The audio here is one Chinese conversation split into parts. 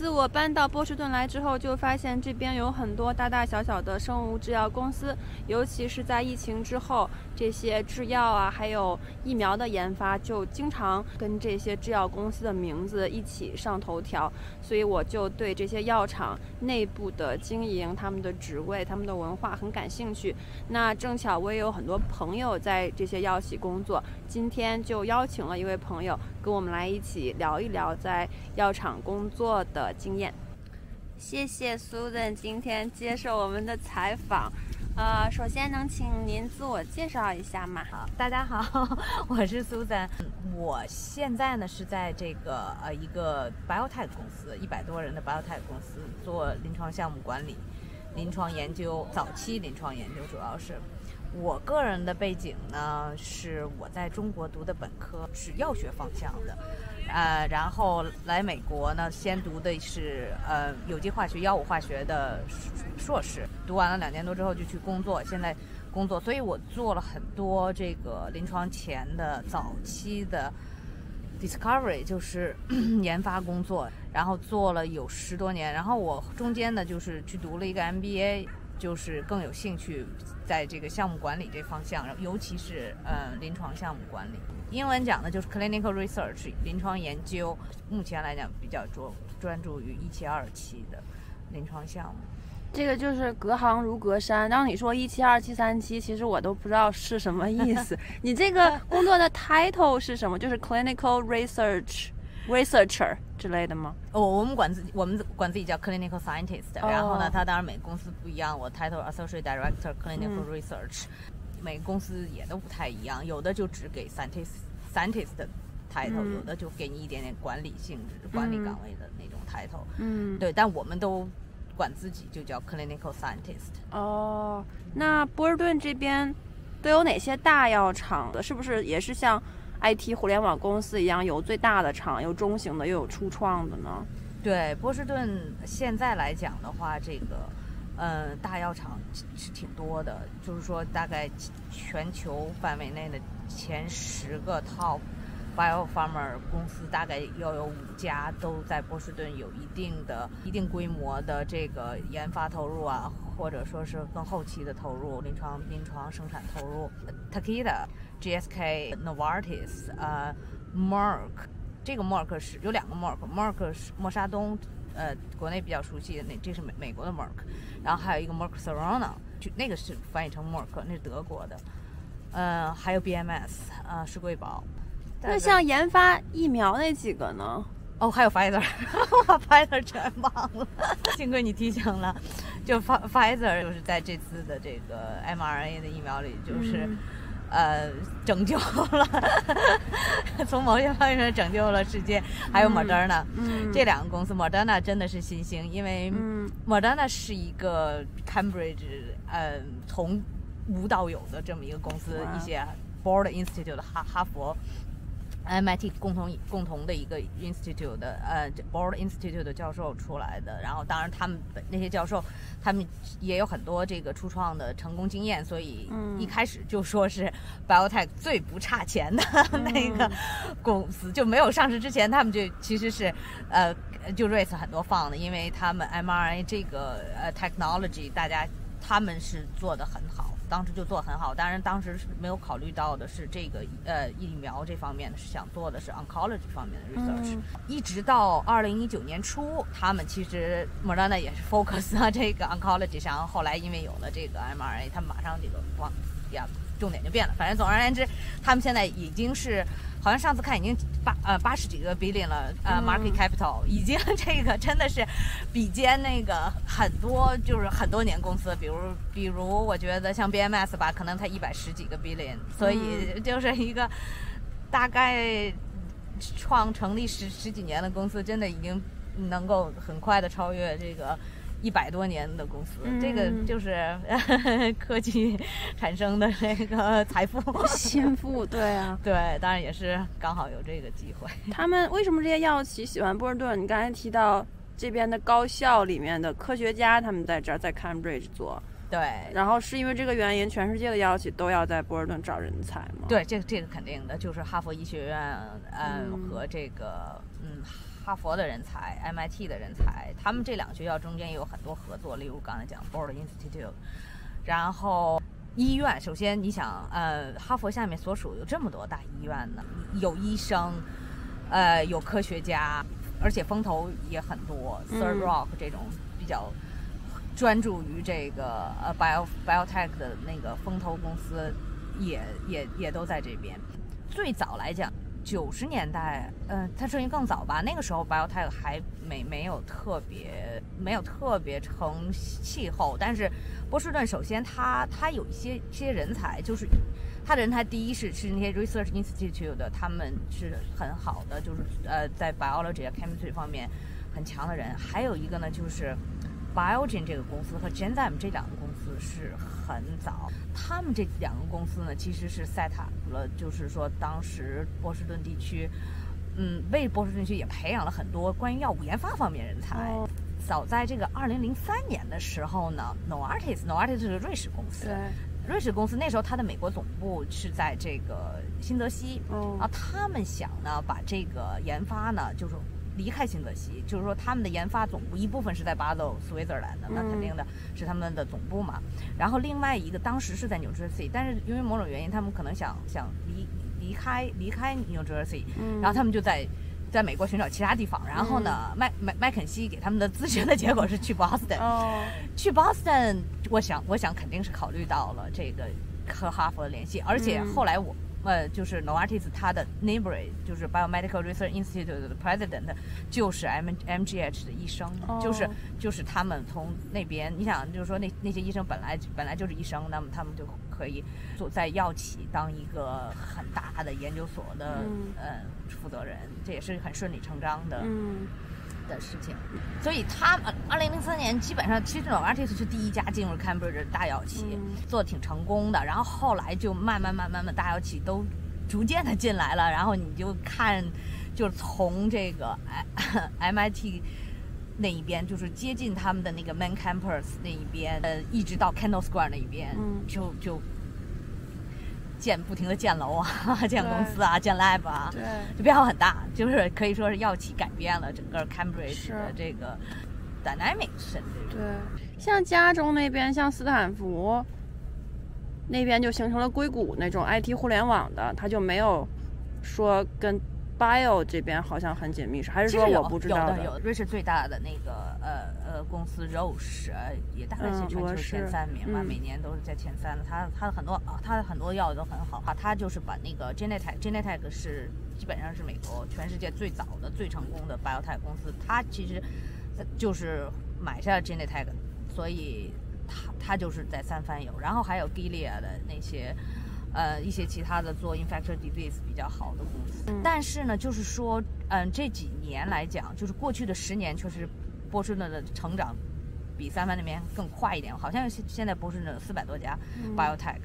自我搬到波士顿来之后，就发现这边有很多大大小小的生物制药公司，尤其是在疫情之后，这些制药啊，还有疫苗的研发，就经常跟这些制药公司的名字一起上头条。所以我就对这些药厂内部的经营、他们的职位、他们的文化很感兴趣。那正巧我也有很多朋友在这些药企工作，今天就邀请了一位朋友跟我们来一起聊一聊在药厂工作的。经验，谢谢 Susan 今天接受我们的采访。呃，首先能请您自我介绍一下吗？好，大家好，我是 Susan。我现在呢是在这个呃一个 biotech 公司，一百多人的 biotech 公司做临床项目管理、临床研究、早期临床研究，主要是。我个人的背景呢，是我在中国读的本科是药学方向的，呃，然后来美国呢，先读的是呃有机化学、药物化学的硕士，读完了两年多之后就去工作，现在工作，所以我做了很多这个临床前的早期的 discovery，就是 研发工作，然后做了有十多年，然后我中间呢就是去读了一个 MBA。就是更有兴趣在这个项目管理这方向，尤其是呃临床项目管理。英文讲的就是 clinical research，临床研究。目前来讲比较专专注于一期、二期的临床项目。这个就是隔行如隔山。当你说一期、二期、三期，其实我都不知道是什么意思。你这个工作的 title 是什么？就是 clinical research。Researcher 之类的吗？哦，我们管自己，我们管自己叫 clinical scientist。然后呢，他当然每个公司不一样。我 title associate director clinical research，每个公司也都不太一样。有的就只给 scientist scientist 的 title，有的就给你一点点管理性质、管理岗位的那种 title。嗯，对，但我们都管自己就叫 clinical scientist。哦，那波尔顿这边都有哪些大药厂的？是不是也是像？IT 互联网公司一样，有最大的厂，有中型的，又有初创的呢。对，波士顿现在来讲的话，这个，呃，大药厂是挺多的。就是说，大概全球范围内的前十个 Top Biopharma 公司，大概要有五家都在波士顿有一定的、一定规模的这个研发投入啊，或者说是更后期的投入，临床临床生产投入。Takeda。GSK、Novartis、呃，Merck，这个 Merck 是有两个 Merck，Merck 是默沙东，呃，国内比较熟悉的那，这是美美国的 Merck，然后还有一个 Merck Serono，就那个是翻译成 Merck，那是德国的，呃，还有 BMS，呃，是贵宝。那像研发疫苗那几个呢？哦，还有 Pfizer，我把 Pfizer 全忘了，幸亏你提醒了，就 Pfizer 就是在这次的这个 mRNA 的疫苗里，就是。呃，拯救了，从某些方面上拯救了世界。还有 Moderna，嗯这两个公司，Moderna 真的是新星，因为 Moderna 是一个 Cambridge，呃，从无到有的这么一个公司，一些 Board Institute 的哈哈佛。MIT 共同共同的一个 institute 的呃 board institute 的教授出来的，然后当然他们那些教授，他们也有很多这个初创的成功经验，所以一开始就说是 biotech 最不差钱的 那个公司，就没有上市之前，他们就其实是呃就 raise 很多放的，因为他们 mRNA 这个呃 technology 大家他们是做的很好。当时就做很好，当然当时是没有考虑到的是这个呃疫苗这方面的，是想做的是 oncology 方面的 research。一直到二零一九年初，他们其实 Moderna 也是 focus 啊这个 oncology 上，后来因为有了这个 mRNA，他们马上这个往呀重点就变了。反正总而言之，他们现在已经是。好像上次看已经八呃八十几个 billion 了，呃 market capital 已经这个真的是比肩那个很多就是很多年公司，比如比如我觉得像 BMS 吧，可能才一百十几个 billion，所以就是一个大概创成立十十几年的公司，真的已经能够很快的超越这个。一百多年的公司，这个就是 科技产生的这个财富心腹，对啊，对，当然也是刚好有这个机会。他们为什么这些药企喜欢波士顿？你刚才提到这边的高校里面的科学家，他们在这儿在 Cambridge 做，对，然后是因为这个原因，全世界的药企都要在波士顿找人才吗？对，这个这个肯定的，就是哈佛医学院，嗯，和这个嗯。哈佛的人才、MIT 的人才，他们这两个学校中间也有很多合作，例如刚才讲 Broad Institute，然后医院，首先你想，呃，哈佛下面所属有这么多大医院呢，有医生，呃，有科学家，而且风投也很多，Third Rock 这种比较专注于这个呃 bio biotech 的那个风投公司，也也也都在这边。最早来讲。九十年代，嗯，它甚至更早吧。那个时候，biotech 还没没有特别没有特别成气候。但是，波士顿首先它它有一些些人才，就是它的人才，第一是是那些 research institute 的，他们是很好的，就是呃在 biology、chemistry 方面很强的人。还有一个呢，就是 Biogen 这个公司和 Genzyme 这两个司是。很早，他们这两个公司呢，其实是 set up 了，就是说当时波士顿地区，嗯，为波士顿地区也培养了很多关于药物研发方面人才。早在这个二零零三年的时候呢，Novartis，Novartis 是瑞士公司，对，瑞士公司那时候它的美国总部是在这个新泽西，然后他们想呢，把这个研发呢，就是。离开新泽西，就是说他们的研发总部一部分是在巴豆 Switzerland 的，那肯定的是他们的总部嘛。然后另外一个当时是在 New Jersey，但是因为某种原因，他们可能想想离离开离开 New Jersey，然后他们就在在美国寻找其他地方。然后呢，麦麦麦肯锡给他们的咨询的结果是去 Boston，去 Boston，我想我想肯定是考虑到了这个和哈佛的联系，而且后来我。呃，就是 Novartis，它的 neighbor，就是 Biomedical Research Institute 的 President，就是 M MGH 的医生，就是就是他们从那边，你想就是说那那些医生本来本来就是医生，那么他们就可以做在药企当一个很大的研究所的呃负责人，这也是很顺理成章的。的事情，所以他们二零零三年基本上，其实 Novartis 是第一家进入 Cambridge 的大药企，做的挺成功的。然后后来就慢慢慢慢的大药企都逐渐的进来了。然后你就看，就是从这个 MIT 那一边，就是接近他们的那个 Main Campus 那一边，呃，一直到 Kendall Square 那一边，就就。建不停的建楼啊，建公司啊，建 lab 啊，对，就变化很大，就是可以说是药企改变了整个 Cambridge 的这个 dynamics。对，像加州那边，像斯坦福那边就形成了硅谷那种 IT 互联网的，它就没有说跟。Bio 这边好像很紧密，是还是说我不知道的？有的，瑞士最大的那个呃呃公司 Roche 也大概是全球前三名吧，每年都是在前三的。它它的很多啊，它的很多药都很好啊。它就是把那个 Genentech，Genentech 是基本上是美国全世界最早的、最成功的 biotech 公司。它其实就是买下了 Genentech，所以它它就是在三番有。然后还有 Gilead 的那些。呃，一些其他的做 infectious disease 比较好的公司，但是呢，就是说，嗯，这几年来讲，就是过去的十年，确实波士顿的成长比三藩那边更快一点。好像现现在波士顿有四百多家 biotech，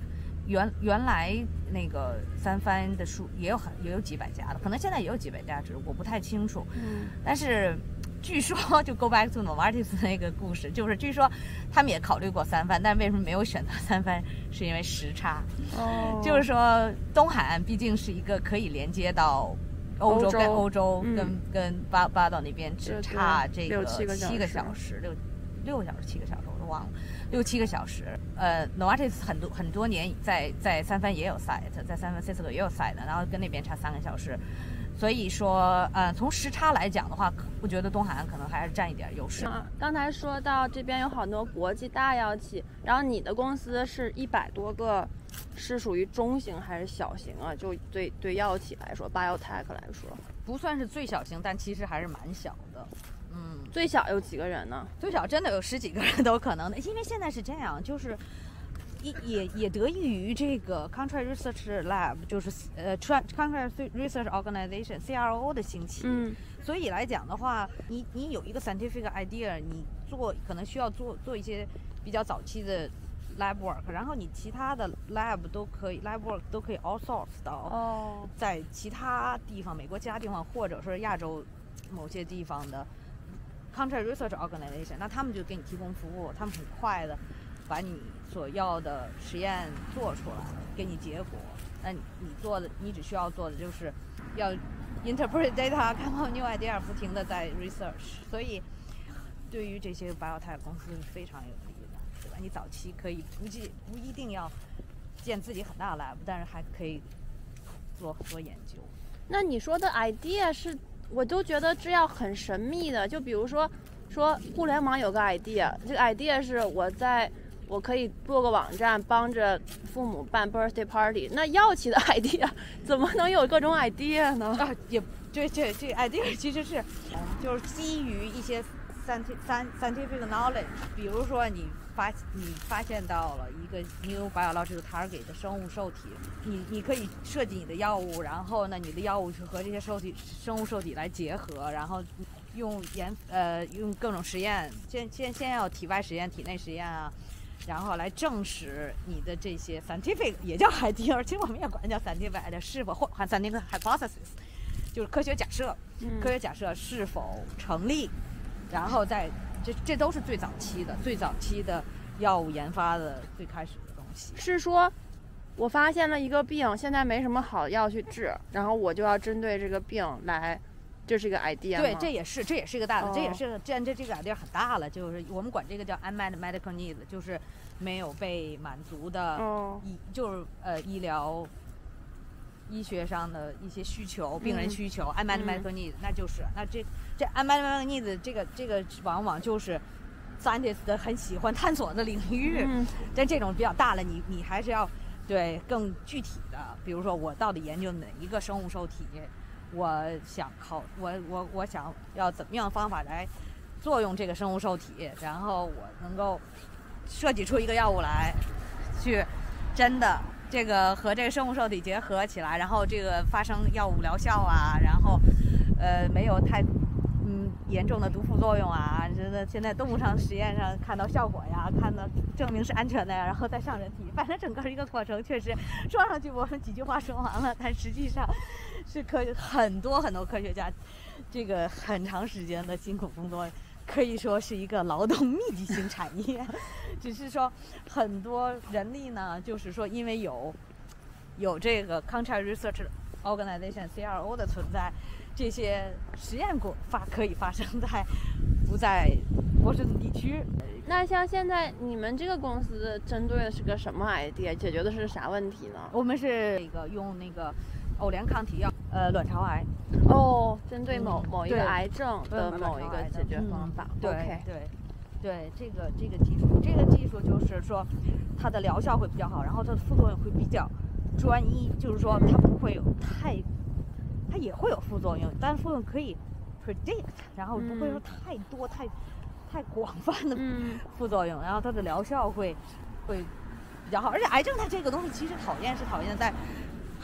原原来那个三藩的数也有很也有几百家的，可能现在也有几百家，只是我不太清楚。嗯，但是。据说就 Go back to Novartis 那个故事，就是据说他们也考虑过三藩，但为什么没有选择三藩？是因为时差。哦。就是说东海岸毕竟是一个可以连接到欧洲跟欧洲跟跟巴巴岛那边只差这个七个小时，六六个小时七个小时我都忘了，六七个小时。呃，Novartis 很多很多年在在三藩也有 site，在三藩 Cisco 也有 site，然后跟那边差三个小时。所以说，呃，从时差来讲的话，我觉得东海岸可能还是占一点优势。刚才说到这边有好多国际大药企，然后你的公司是一百多个，是属于中型还是小型啊？就对对药企来说，biotech 来说，不算是最小型，但其实还是蛮小的。嗯，最小有几个人呢？最小真的有十几个人都可能的，因为现在是这样，就是。也也得益于这个 Contract Research Lab，就是呃，Contract Research Organization CRO 的兴起。嗯。所以来讲的话，你你有一个 scientific idea，你做可能需要做做一些比较早期的 lab work，然后你其他的 lab 都可以 lab work 都可以 outsource 到哦在其他地方，美国其他地方，或者说亚洲某些地方的 Contract Research Organization，那他们就给你提供服务，他们很快的。把你所要的实验做出来，给你结果。那你做的，你只需要做的就是，要 interpret data，come up new idea，不停的在 research，所以对于这些 biotech 公司是非常有利的，对吧？你早期可以不计不一定要建自己很大的 lab，但是还可以做很多研究。那你说的 idea 是，我都觉得这要很神秘的，就比如说说互联网有个 idea，这个 idea 是我在。我可以做个网站，帮着父母办 birthday party。那药企的 idea 怎么能有各种 idea 呢？啊，也这，这这 idea 其实是，就是基于一些 scientific knowledge。比如说，你发你发现到了一个 new biological target 的生物受体，你你可以设计你的药物，然后呢，你的药物是和这些受体生物受体来结合，然后用研呃用各种实验，先先先要体外实验、体内实验啊。然后来证实你的这些 scientific 也叫 idea，其实我们也管它叫 scientific 是否或 scientific hypothesis，就是科学假设，科学假设是否成立，然后在这这都是最早期的最早期的药物研发的最开始的东西。是说，我发现了一个病，现在没什么好药去治，然后我就要针对这个病来。这是一个 idea 对，这也是，这也是一个大的，这也是这这这个 idea 很大了，就是我们管这个叫 unmet medical needs，就是没有被满足的医，就是呃医疗医学上的一些需求，病人需求，unmet medical needs，那就是那这这 unmet medical needs 这个这个往往就是 scientist 很喜欢探索的领域，但这种比较大了，你你还是要对更具体的，比如说我到底研究哪一个生物受体。我想靠我我我想要怎么样方法来作用这个生物受体，然后我能够设计出一个药物来，去真的这个和这个生物受体结合起来，然后这个发生药物疗效啊，然后呃没有太嗯严重的毒副作用啊，真的现在动物上实验上看到效果呀，看到证明是安全的呀，然后再上人体，反正整个一个过程确实说上去我们几句话说完了，但实际上。是科很多很多科学家，这个很长时间的辛苦工作，可以说是一个劳动密集型产业。只是说很多人力呢，就是说因为有有这个 Contract Research Organization CRO 的存在，这些实验过发可以发生在不在波士顿地区。那像现在你们这个公司针对的是个什么 idea？解决的是啥问题呢？我们是一个用那个。偶联抗体药，呃，卵巢癌，哦，针对某某一个癌症的某一个解决方法。对对。对，这个这个技术，这个技术就是说，它的疗效会比较好，然后它的副作用会比较专一，就是说它不会有太，它也会有副作用，但是副作用可以 predict，然后不会说太多太太广泛的副作用，然后它的疗效会会比较好，而且癌症它这个东西其实讨厌是讨厌在。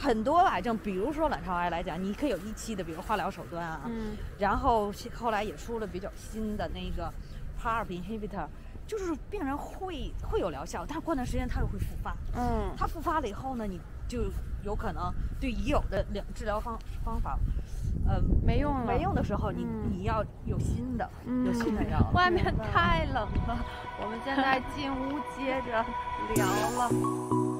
很多癌症，比如说卵巢癌来讲，你可以有一期的，比如化疗手段啊，嗯，然后后来也出了比较新的那个 PARP inhibitor，就是病人会会有疗效，但是过段时间他又会复发，嗯，他复发了以后呢，你就有可能对已有的疗治疗方方法，呃，没用了，没用的时候，你你要有新的，有新的药。外面太冷了，我们现在进屋接着聊了。